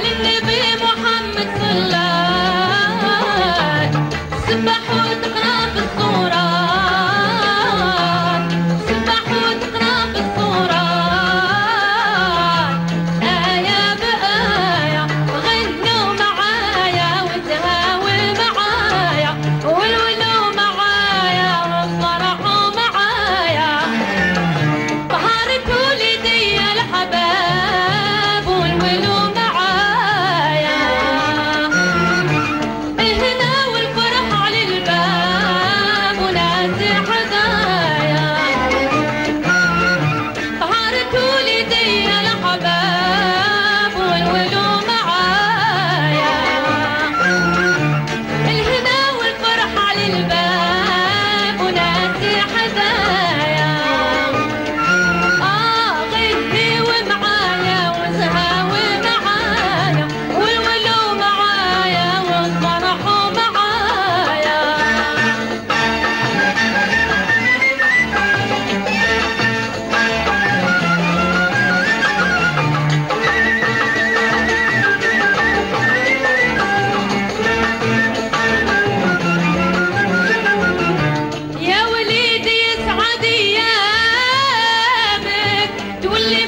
على النبي تولي